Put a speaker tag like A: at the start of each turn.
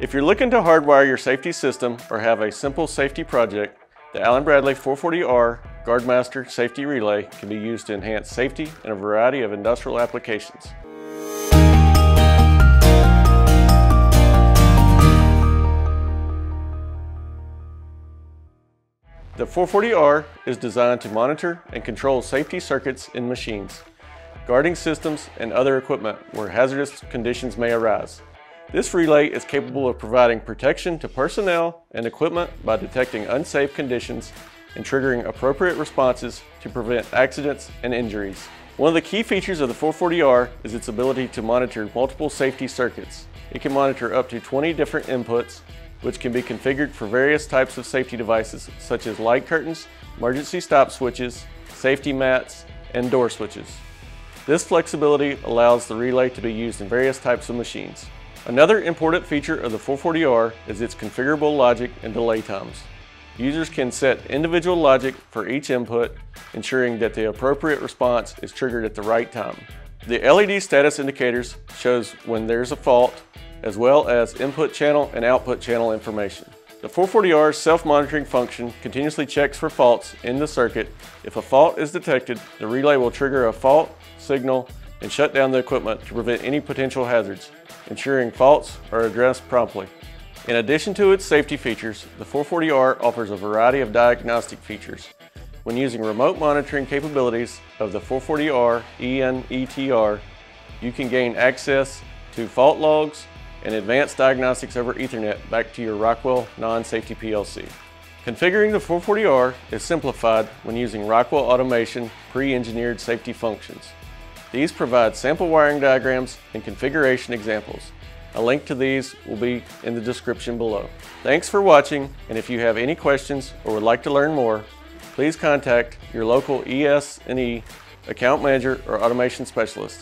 A: If you're looking to hardwire your safety system or have a simple safety project, the Allen Bradley 440R Guardmaster Safety Relay can be used to enhance safety in a variety of industrial applications. The 440R is designed to monitor and control safety circuits in machines, guarding systems and other equipment where hazardous conditions may arise. This relay is capable of providing protection to personnel and equipment by detecting unsafe conditions and triggering appropriate responses to prevent accidents and injuries. One of the key features of the 440R is its ability to monitor multiple safety circuits. It can monitor up to 20 different inputs, which can be configured for various types of safety devices such as light curtains, emergency stop switches, safety mats, and door switches. This flexibility allows the relay to be used in various types of machines. Another important feature of the 440R is its configurable logic and delay times. Users can set individual logic for each input, ensuring that the appropriate response is triggered at the right time. The LED status indicators shows when there's a fault, as well as input channel and output channel information. The 440R's self-monitoring function continuously checks for faults in the circuit. If a fault is detected, the relay will trigger a fault signal and shut down the equipment to prevent any potential hazards ensuring faults are addressed promptly. In addition to its safety features, the 440R offers a variety of diagnostic features. When using remote monitoring capabilities of the 440R ENETR, you can gain access to fault logs and advanced diagnostics over Ethernet back to your Rockwell non-safety PLC. Configuring the 440R is simplified when using Rockwell Automation pre-engineered safety functions. These provide sample wiring diagrams and configuration examples. A link to these will be in the description below. Thanks for watching, and if you have any questions or would like to learn more, please contact your local ES&E account manager or automation specialist.